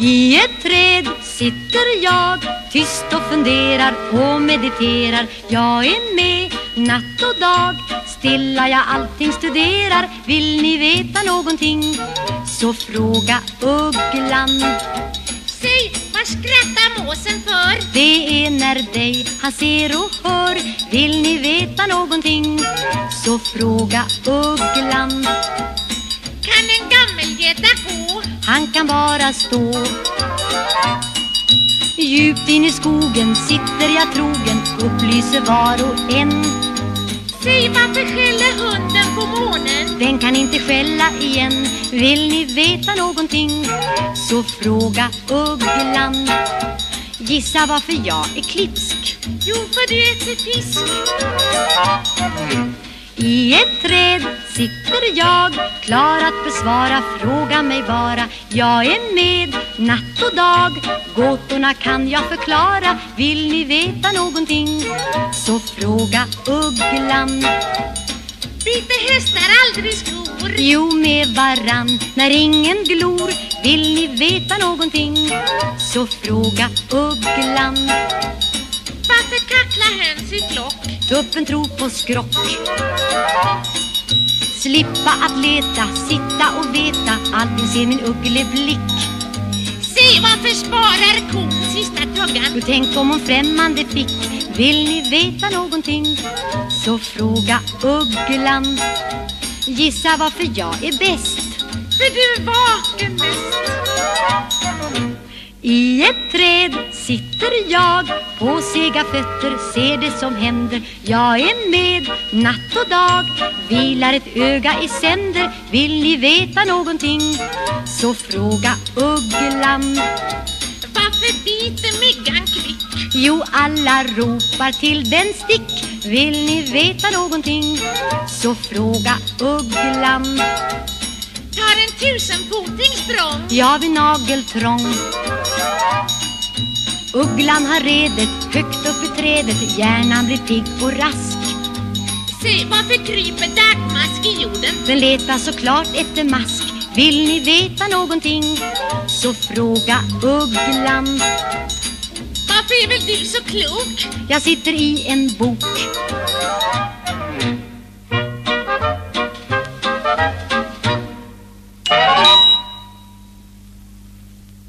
I ett träd sitter jag tyst och funderar och mediterar. Jag är med natt och dag Stilla jag allting studerar. Vill ni veta någonting? Så fråga ugglan. Säg, vad skrattar måsen för? Det är när dig han ser och hör. Vill ni veta någonting? Så fråga ugglan Han kan bara stå Djupt in i skogen sitter jag trogen Upplyser var och en. Säg, varför skäller hunden på månen? Den kan inte skälla igen. Vill ni veta någonting? Så fråga ugglan Gissa varför jag är klipsk. Jo, för du äter fisk I ett träd sitter jag Klar att besvara, fråga mig bara. Jag är med natt och dag Gåtorna kan jag förklara. Vill ni veta någonting så fråga ugglan. Biter hästar aldrig skor? Jo, med varann när ingen glor. Vill ni veta någonting så fråga ugglan. Varför kacklar höns i flock? Tuppen tror på skrock. Slippa att leta, sitta och veta. Allting ser min uggleblick Se, varför sparar kon. Sista tuggan? Och tänk om hon främmande fick. Vill ni veta någonting? Så fråga ugglan. Gissa varför jag är bäst. För du var i ett träd sitter jag. På sega fötter ser det som händer. Jag är med natt och dag. Vilar ett öga i sänder. Vill ni veta någonting? Så fråga ugglan. Varför biter myggan kvick? Jo, alla ropar till den stick. Vill ni veta någonting? Så fråga ugglan. Tar en tusenfoting språng? Jag vid nageltrång Ugglan har redet högt upp i trädet Hjärnan blir pigg och rask Säg, varför kryper dagmask i jorden? Den letar såklart efter mask Vill ni veta någonting så fråga ugglan Varför är väl du så klok? Jag sitter i en bok